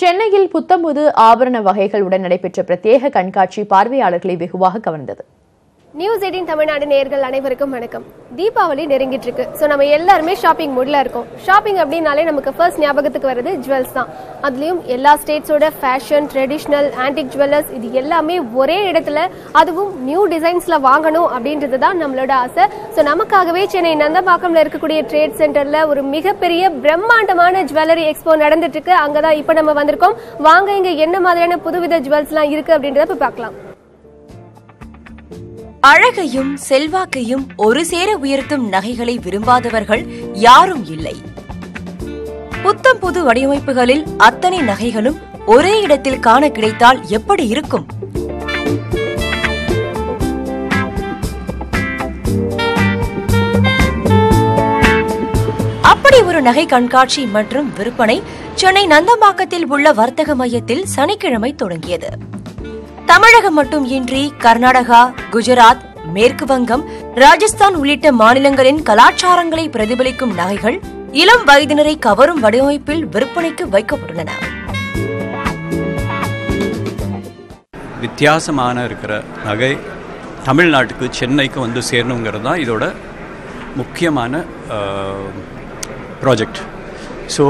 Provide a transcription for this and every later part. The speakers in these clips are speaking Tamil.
சென்னையில் புத்தம்புது ஆபரண வகைகளுடன் நடைபெற்ற பிரத்யேக கண்காட்சி பார்வையாளர்களை வெகுவாக கவர்ந்தது. நியூஸ் எயிட்டின் தமிழ்நாடு நேர்கள் அனைவருக்கும் வணக்கம். தீபாவளி நெருங்கிட்டு இருக்கு ஸோ நம்ம எல்லாருமே ஷாப்பிங் மூடில் இருக்கோம். ஷாப்பிங் அப்படின்னாலே நமக்கு ஃபர்ஸ்ட் ஞாபகத்துக்கு வருது ஜுவல்ஸ் தான். அதுலேயும் எல்லா ஸ்டேட்ஸோட ஃபேஷன் ட்ரெடிஷ்னல் ஆன்டிக் ஜுவல்லர்ஸ் இது எல்லாமே ஒரே இடத்துல அதுவும் நியூ டிசைன்ஸில் வாங்கணும் அப்படின்றது தான் நம்மளோட ஆசை. ஸோ நமக்காகவே சென்னை நந்தம்பாக்கம்ல இருக்கக்கூடிய ட்ரேட் சென்டரில் ஒரு மிகப்பெரிய பிரம்மாண்டமான ஜுவல்லரி எக்ஸ்போ நடந்துட்டு இருக்கு அங்கதான் இப்போ நம்ம வந்திருக்கோம். வாங்க இங்கே என்ன மாதிரியான புதுவித ஜுவல்ஸ்லாம் இருக்கு அப்படின்றத இப்போ பார்க்கலாம். அழகையும் செல்வாக்கையும் ஒரு சேர உயர்த்தும் நகைகளை விரும்பாதவர்கள் யாரும் இல்லை. புத்தம் புது வடிவமைப்புகளில் அத்தனை நகைகளும் ஒரே இடத்தில் காண கிடைத்தால் எப்படி இருக்கும்? அப்படி ஒரு நகை கண்காட்சி மற்றும் விற்பனை சென்னை நந்தம்பாக்கத்தில் உள்ள வர்த்தக மையத்தில் சனிக்கிழமை தொடங்கியது. தமிழகம் மட்டும் இன்றி கர்நாடகா குஜராத் மேற்கு வங்கம் ராஜஸ்தான் உள்ளிட்ட மாநிலங்களின் கலாச்சாரங்களை பிரதிபலிக்கும் நகைகள் இளம் வயதினரை கவரும் வடிவமைப்பில் விற்பனைக்கு வைக்கப்பட்டுள்ளன. வித்தியாசமான இருக்கிற நகை தமிழ்நாட்டுக்கு சென்னைக்கு வந்து சேரணுங்கிறது தான் இதோட முக்கியமான ப்ராஜெக்ட் ஸோ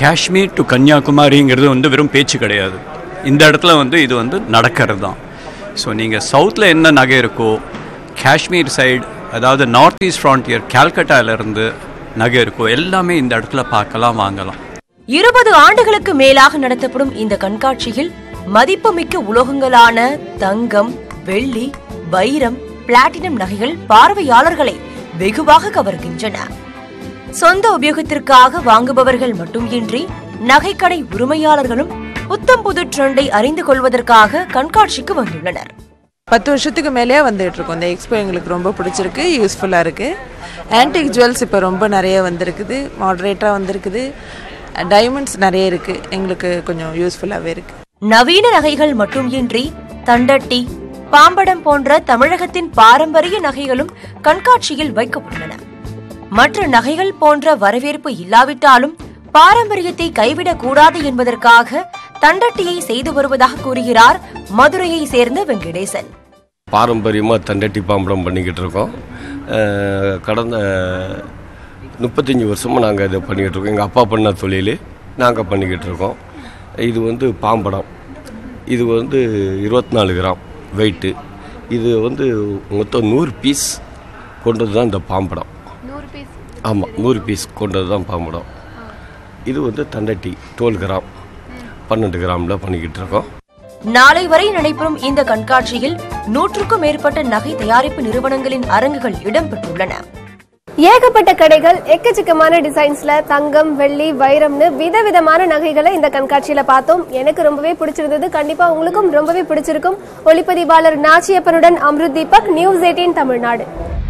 காஷ்மீர் டு கன்னியாகுமரிங்கிறது வந்து வெறும் பேச்சு கிடையாது. இந்த இடத்துல வந்து இது வந்து நடக்கிறது தான் ஸோ நீங்கள் சவுத்தில் என்ன நகை இருக்கோ காஷ்மீர் சைடு அதாவது நார்த் ஈஸ்ட் ஃப்ரான்டியர் கால்கட்டாவிலேருந்து நகை இருக்கோ எல்லாமே இந்த இடத்துல பார்க்கலாம் வாங்கலாம். இருபது ஆண்டுகளுக்கு மேலாக நடத்தப்படும் இந்த கண்காட்சியில் மதிப்புமிக்க உலோகங்களான தங்கம் வெள்ளி வைரம் பிளாட்டினம் நகைகள் பார்வையாளர்களை வெகுவாக கவர்கின்றன. சொந்த உபயோகத்திற்காக வாங்குபவர்கள் மட்டுமின்றி நகைக்கடை உரிமையாளர்களும் புத்தம் புது ட்ரெண்டை அறிந்து கொள்வதற்காக கண்காட்சிக்கு வந்துள்ளனர். பத்து வருஷத்துக்கு மேலே வந்துட்டு இருக்கோம். இந்த எக்ஸ்போ எங்களுக்கு ரொம்ப பிடிச்சிருக்கு யூஸ்ஃபுல்லாக இருக்குது ஆன்டிக் ஜுவல்ஸ் இப்போ ரொம்ப நிறைய வந்திருக்குது மாடரேட்டாக வந்திருக்குது. டைமண்ட்ஸ் நிறைய இருக்குது எங்களுக்கு கொஞ்சம் யூஸ்ஃபுல்லாகவே இருக்குது நவீன நகைகள் மட்டுமின்றி தண்டட்டி பாம்படம் போன்ற தமிழகத்தின் பாரம்பரிய நகைகளும் கண்காட்சியில் வைக்கப்பட்டுள்ளன. மற்ற நகைகள் போன்ற வரவேற்பு இல்லாவிட்டாலும் பாரம்பரியத்தை கைவிடக் கூடாது என்பதற்காக தண்டட்டியை செய்து வருவதாக கூறுகிறார் மதுரையை சேர்ந்த வெங்கடேசன். பாரம்பரியமாக தண்டட்டி பாம்படம் பண்ணிக்கிட்டு இருக்கோம். கடந்த முப்பத்தஞ்சு வருஷமாக நாங்கள் இதை பண்ணிக்கிட்டு இருக்கோம். எங்கள் அப்பா பண்ண தொழில் நாங்கள் பண்ணிக்கிட்டு இருக்கோம். இது வந்து பாம்படம். இது வந்து இருபத்தி நாலு கிராம் வெயிட்டு இது வந்து மொத்தம் நூறு பீஸ் கொண்டது தான் இந்த பாம்படம். ஆமாம் நூறு பீஸ் கொண்டது தான் பாம்படம். இது வந்து தண்டட்டி டுவெல் கிராம். பன்னெண்டு கிராமில் பண்ணிக்கிட்டு இருக்கோம். நாளை வரை நடைபெறும் இந்த கண்காட்சியில் நூற்றுக்கும் மேற்பட்ட நகை தயாரிப்பு நிறுவனங்களின் அரங்குகள் இடம்பெற்றுள்ளன. ஏகப்பட்ட கடைகள் எக்கச்சக்கமான டிசைன்ஸ்ல தங்கம் வெள்ளி வைரம்னு விதவிதமான நகைகளை இந்த கண்காட்சியில பார்த்தோம். எனக்கு ரொம்பவே பிடிச்சிருந்தது. கண்டிப்பா உங்களுக்கும் ரொம்பவே பிடிச்சிருக்கும். ஒளிப்பதிவாளர் நாச்சியப்பனுடன் அம்ருத் தீபக் நியூஸ் எயிட்டீன் தமிழ்நாடு.